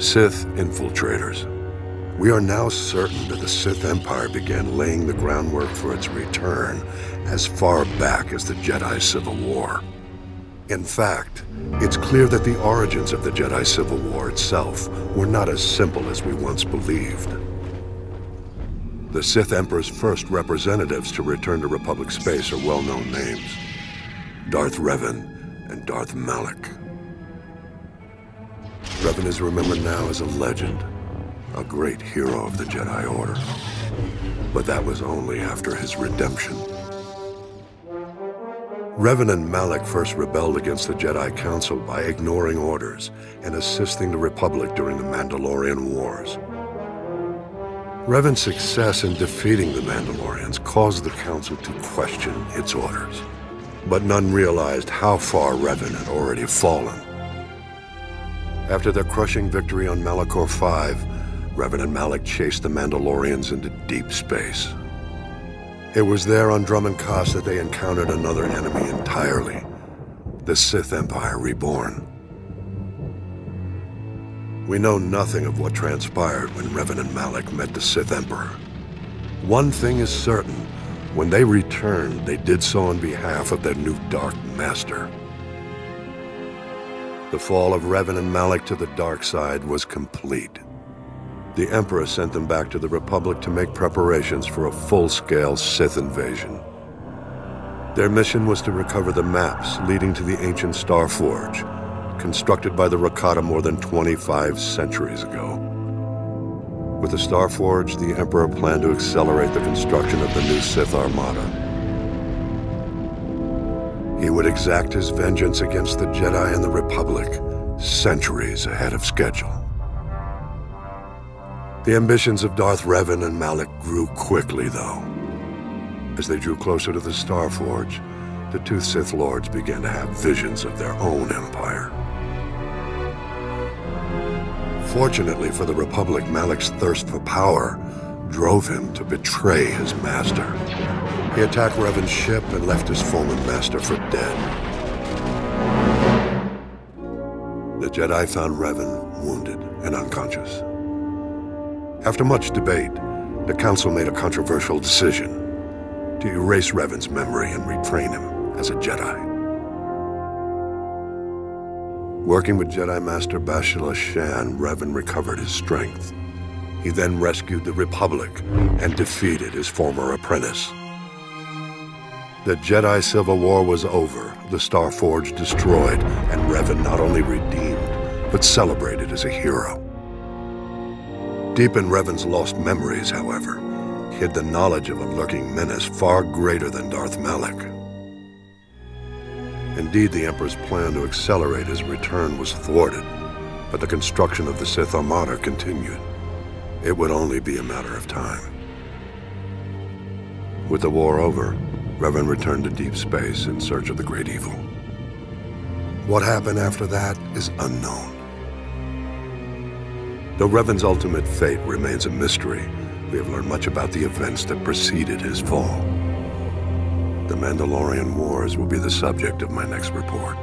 Sith infiltrators. We are now certain that the Sith Empire began laying the groundwork for its return as far back as the Jedi Civil War. In fact, it's clear that the origins of the Jedi Civil War itself were not as simple as we once believed. The Sith Emperor's first representatives to return to Republic space are well-known names. Darth Revan and Darth Malak. Revan is remembered now as a legend, a great hero of the Jedi Order. But that was only after his redemption. Revan and Malak first rebelled against the Jedi Council by ignoring orders and assisting the Republic during the Mandalorian Wars. Revan's success in defeating the Mandalorians caused the Council to question its orders, but none realized how far Revan had already fallen. After their crushing victory on Malachor 5, Revan and Malak chased the Mandalorians into deep space. It was there on Dromund Kaas that they encountered another enemy entirely, the Sith Empire Reborn. We know nothing of what transpired when Revan and Malak met the Sith Emperor. One thing is certain, when they returned, they did so on behalf of their new Dark Master. The fall of Revan and Malak to the dark side was complete. The Emperor sent them back to the Republic to make preparations for a full-scale Sith invasion. Their mission was to recover the maps leading to the ancient Star Forge, constructed by the Rakata more than 25 centuries ago. With the Star Forge, the Emperor planned to accelerate the construction of the new Sith Armada. He would exact his vengeance against the Jedi and the Republic centuries ahead of schedule. The ambitions of Darth Revan and Malak grew quickly, though. As they drew closer to the Star Forge, the two Sith Lords began to have visions of their own empire. Fortunately for the Republic, Malak's thirst for power drove him to betray his master. He attacked Revan's ship and left his former master for dead. The Jedi found Revan wounded and unconscious. After much debate, the Council made a controversial decision to erase Revan's memory and retrain him as a Jedi. Working with Jedi Master Bastila Shan, Revan recovered his strength. He then rescued the Republic and defeated his former apprentice. The Jedi Civil War was over, the Star Forge destroyed, and Revan not only redeemed, but celebrated as a hero. Deep in Revan's lost memories, however, hid the knowledge of a lurking menace far greater than Darth Malak. Indeed, the Emperor's plan to accelerate his return was thwarted, but the construction of the Sith Armada continued. It would only be a matter of time. With the war over, Revan returned to deep space in search of the Great Evil. What happened after that is unknown. Though Revan's ultimate fate remains a mystery, we have learned much about the events that preceded his fall. The Mandalorian Wars will be the subject of my next report.